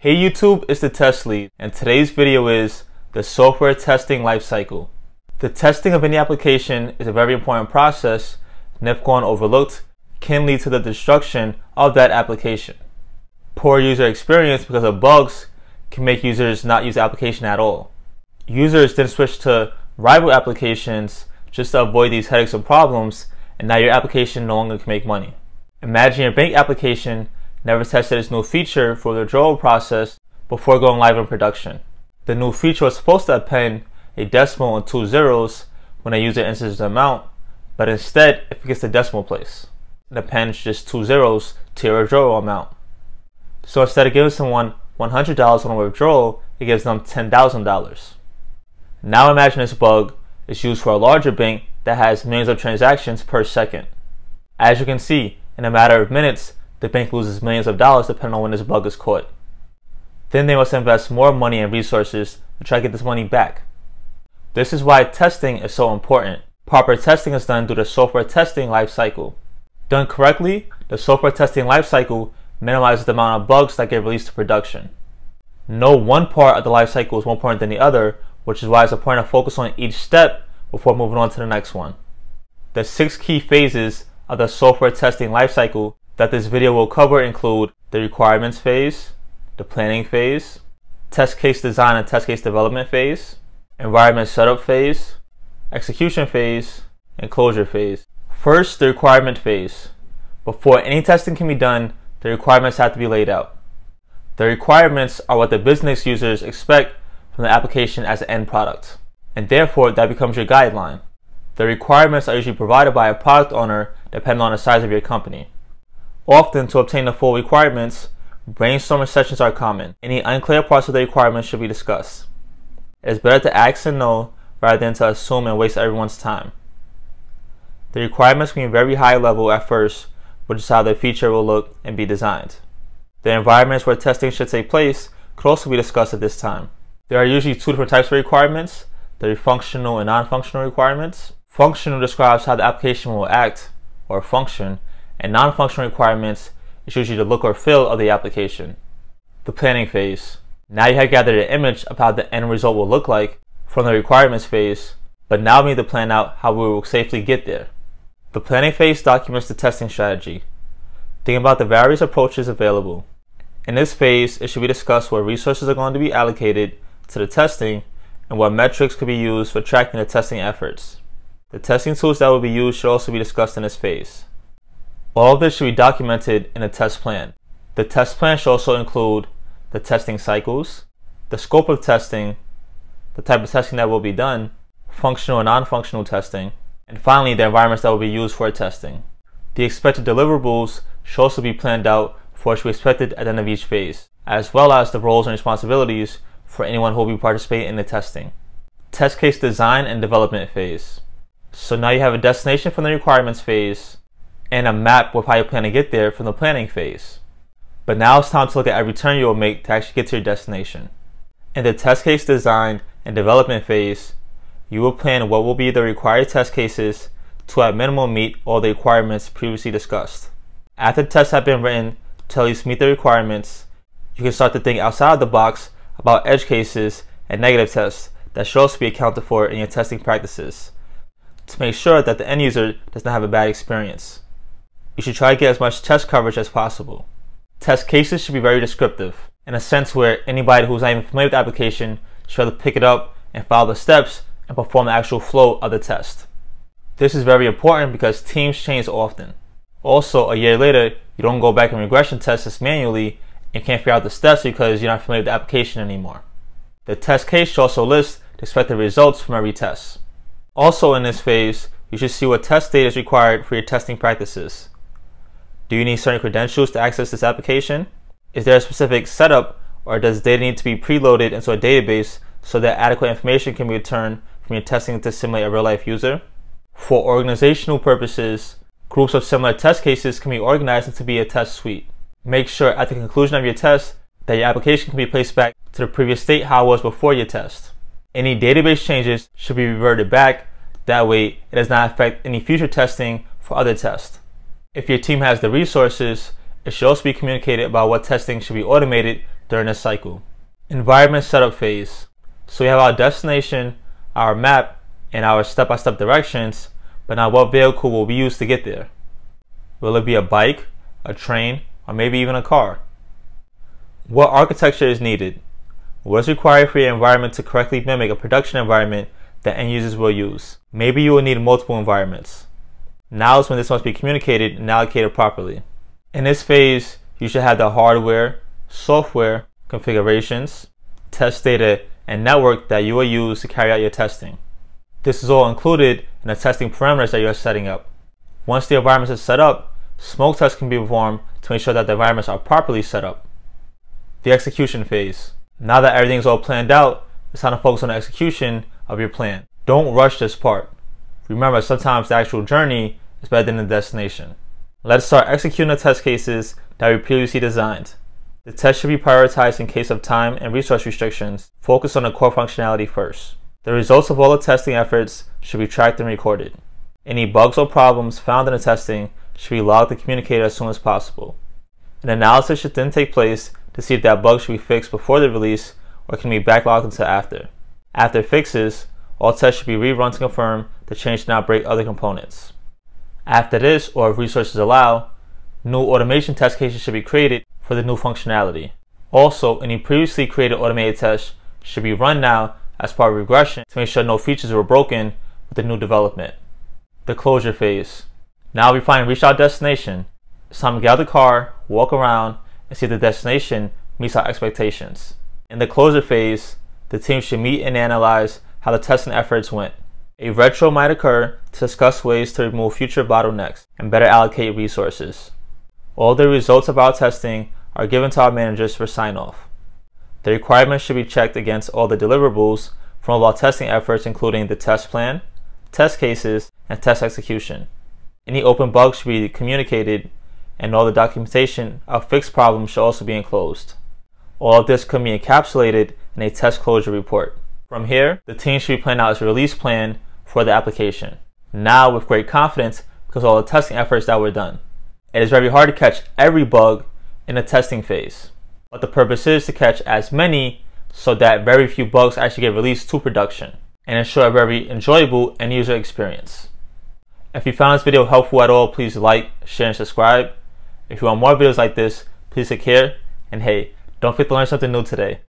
Hey YouTube, it's the Test Lead, and today's video is the software testing lifecycle. The testing of any application is a very important process, and if gone overlooked, can lead to the destruction of that application. Poor user experience because of bugs can make users not use the application at all. Users then switch to rival applications just to avoid these headaches and problems, and now your application no longer can make money. Imagine your bank application never tested its new feature for the withdrawal process before going live in production. The new feature was supposed to append a decimal and two zeros when a user enters the amount, but instead it forgets the decimal place. It appends just two zeros to your withdrawal amount. So instead of giving someone $100 on a withdrawal, it gives them $10,000. Now imagine this bug is used for a larger bank that has millions of transactions per second. As you can see, in a matter of minutes, the bank loses millions of dollars depending on when this bug is caught. Then they must invest more money and resources to try to get this money back. This is why testing is so important. Proper testing is done through the software testing lifecycle. Done correctly, the software testing lifecycle minimizes the amount of bugs that get released to production. No one part of the lifecycle is more important than the other, which is why it's important to focus on each step before moving on to the next one. The six key phases of the software testing lifecycle that this video will cover include the requirements phase, the planning phase, test case design and test case development phase, environment setup phase, execution phase, and closure phase. First, the requirement phase. Before any testing can be done, the requirements have to be laid out. The requirements are what the business users expect from the application as an end product, and therefore that becomes your guideline. The requirements are usually provided by a product owner depending on the size of your company. Often, to obtain the full requirements, brainstorming sessions are common. Any unclear parts of the requirements should be discussed. It is better to ask and know rather than to assume and waste everyone's time. The requirements can be very high level at first, which is how the feature will look and be designed. The environments where testing should take place could also be discussed at this time. There are usually two different types of requirements, the functional and non-functional requirements. Functional describes how the application will act or function and non-functional requirements is you the look or feel of the application. The planning phase. Now you have gathered an image of how the end result will look like from the requirements phase, but now we need to plan out how we will safely get there. The planning phase documents the testing strategy. Think about the various approaches available. In this phase, it should be discussed what resources are going to be allocated to the testing and what metrics could be used for tracking the testing efforts. The testing tools that will be used should also be discussed in this phase. All of this should be documented in a test plan. The test plan should also include the testing cycles, the scope of testing, the type of testing that will be done, functional and non-functional testing, and finally the environments that will be used for testing. The expected deliverables should also be planned out for what should be expected at the end of each phase, as well as the roles and responsibilities for anyone who will be participating in the testing. Test case design and development phase. So now you have a destination from the requirements phase, and a map with how you plan to get there from the planning phase. But now it's time to look at every turn you will make to actually get to your destination. In the test case design and development phase, you will plan what will be the required test cases to at minimum meet all the requirements previously discussed. After tests have been written to at least meet the requirements, you can start to think outside of the box about edge cases and negative tests that should also be accounted for in your testing practices to make sure that the end user does not have a bad experience you should try to get as much test coverage as possible. Test cases should be very descriptive, in a sense where anybody who's not even familiar with the application should be able to pick it up and follow the steps and perform the actual flow of the test. This is very important because teams change often. Also, a year later, you don't go back and regression test this manually and can't figure out the steps because you're not familiar with the application anymore. The test case should also list the expected results from every test. Also in this phase, you should see what test data is required for your testing practices. Do you need certain credentials to access this application? Is there a specific setup or does data need to be preloaded into a database so that adequate information can be returned from your testing to simulate a real life user? For organizational purposes, groups of similar test cases can be organized into be a test suite. Make sure at the conclusion of your test that your application can be placed back to the previous state how it was before your test. Any database changes should be reverted back, that way it does not affect any future testing for other tests. If your team has the resources, it should also be communicated about what testing should be automated during this cycle. Environment setup phase. So we have our destination, our map, and our step-by-step -step directions, but now what vehicle will we use to get there? Will it be a bike, a train, or maybe even a car? What architecture is needed? What is required for your environment to correctly mimic a production environment that end users will use? Maybe you will need multiple environments. Now is when this must be communicated and allocated properly. In this phase, you should have the hardware, software, configurations, test data, and network that you will use to carry out your testing. This is all included in the testing parameters that you are setting up. Once the environment is set up, smoke tests can be performed to ensure that the environments are properly set up. The execution phase. Now that everything is all planned out, it's time to focus on the execution of your plan. Don't rush this part. Remember, sometimes the actual journey is better than the destination. Let's start executing the test cases that we previously designed. The test should be prioritized in case of time and resource restrictions. Focus on the core functionality first. The results of all the testing efforts should be tracked and recorded. Any bugs or problems found in the testing should be logged and communicated as soon as possible. An analysis should then take place to see if that bug should be fixed before the release or can be backlogged until after. After fixes, all tests should be rerun to confirm the change did not break other components. After this, or if resources allow, new automation test cases should be created for the new functionality. Also, any previously created automated tests should be run now as part of regression to make sure no features were broken with the new development. The closure phase. Now we finally reached our destination. It's time to get out of the car, walk around, and see if the destination meets our expectations. In the closure phase, the team should meet and analyze how the testing efforts went. A retro might occur to discuss ways to remove future bottlenecks and better allocate resources. All the results of our testing are given to our managers for sign off. The requirements should be checked against all the deliverables from all our testing efforts, including the test plan, test cases, and test execution. Any open bugs should be communicated, and all the documentation of fixed problems should also be enclosed. All of this can be encapsulated in a test closure report. From here, the team should planning out its release plan for the application. Now with great confidence because all the testing efforts that were done. It is very hard to catch every bug in the testing phase, but the purpose is to catch as many so that very few bugs actually get released to production and ensure a very enjoyable end user experience. If you found this video helpful at all, please like, share, and subscribe. If you want more videos like this, please click here. and hey, don't forget to learn something new today.